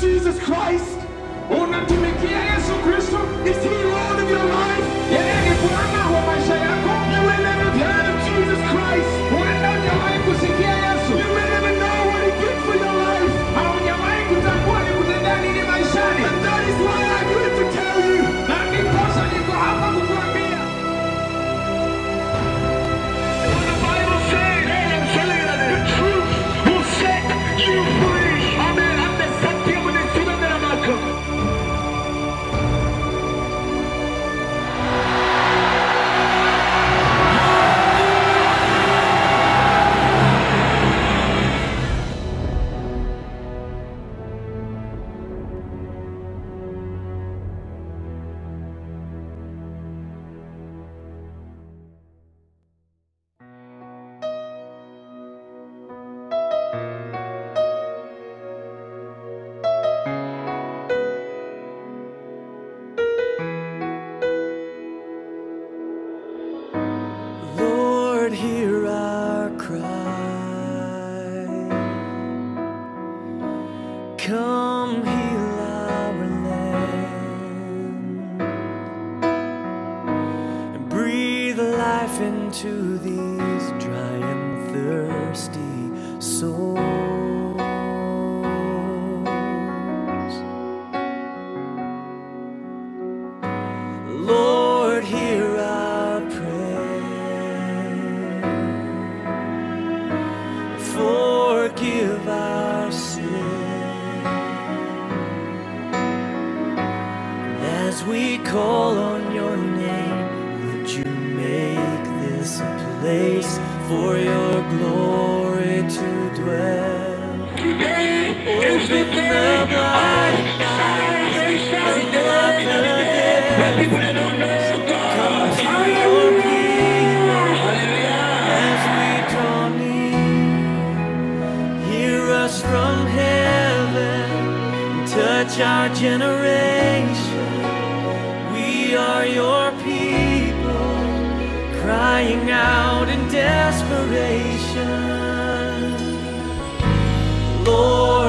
Jesus Christ. Oh, Und mit dir, Jesu Christus, Is he Lord of your life. Lord, hear our cry. Come heal our land and breathe life into these dry and thirsty souls. Lord, hear we call on your name, would you make this a place for your glory to dwell? Today is the day of. People know come your Hear us from heaven, touch our generation. crying out in desperation. Lord.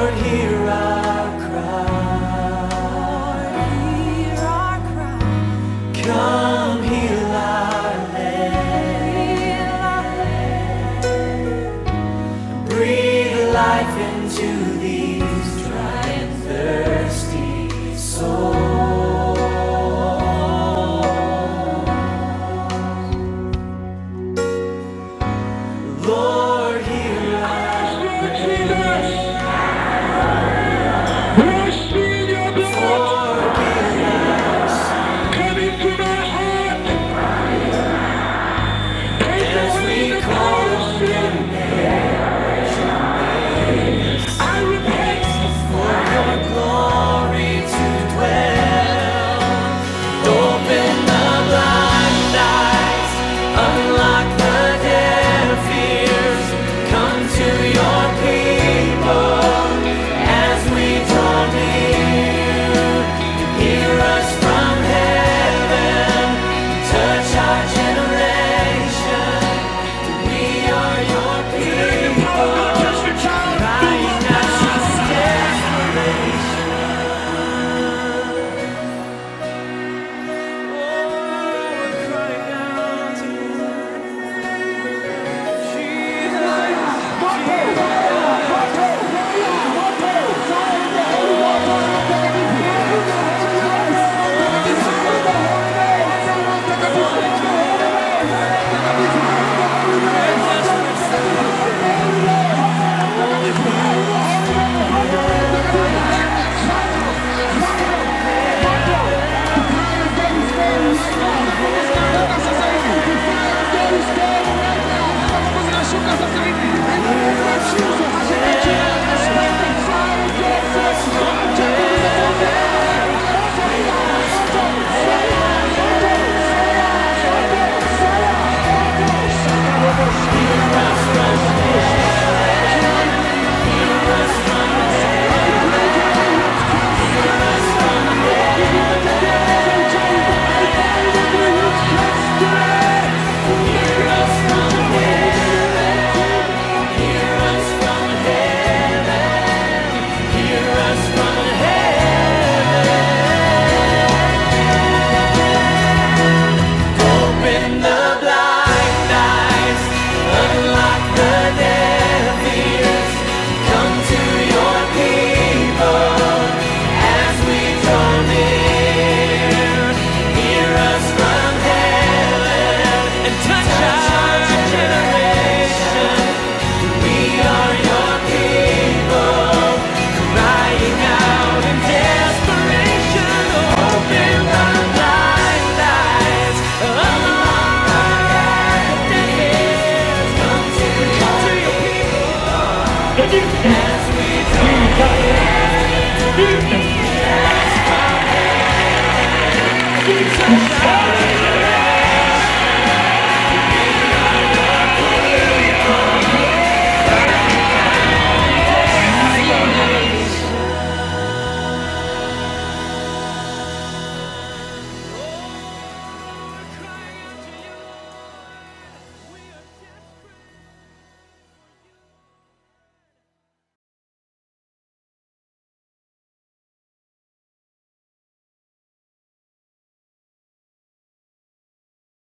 Keep